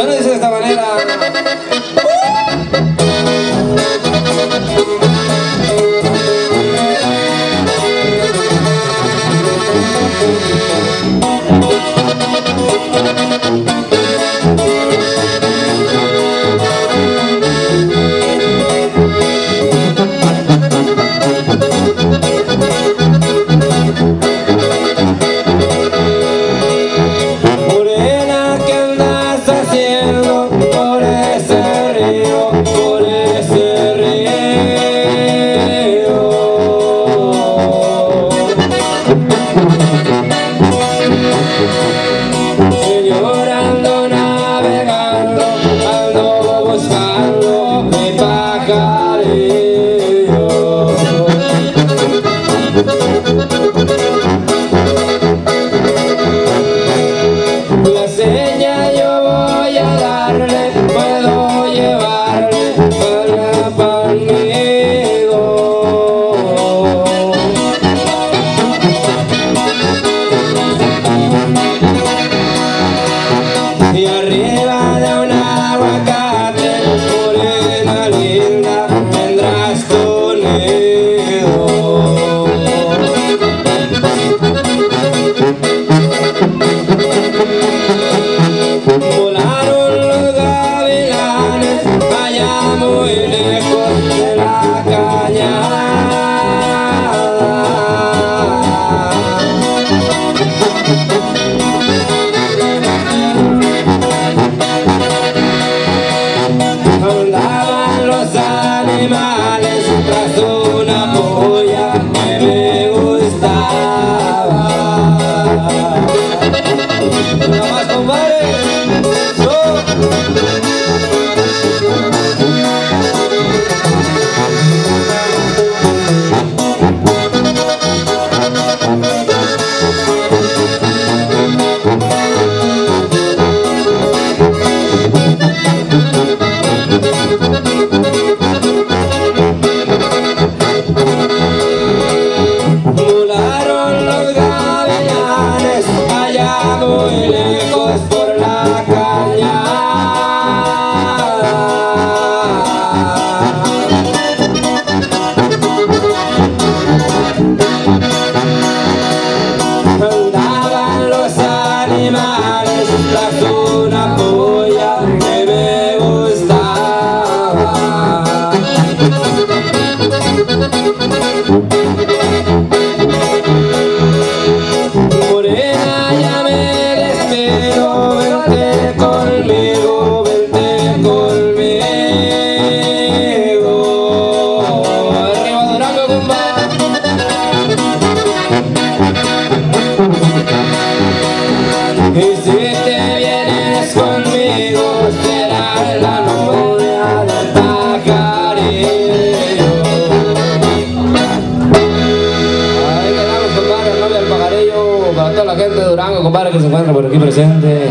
Bueno, dice de esta manera. yeah. la gente de Durango, compadre, que se encuentra por aquí presente.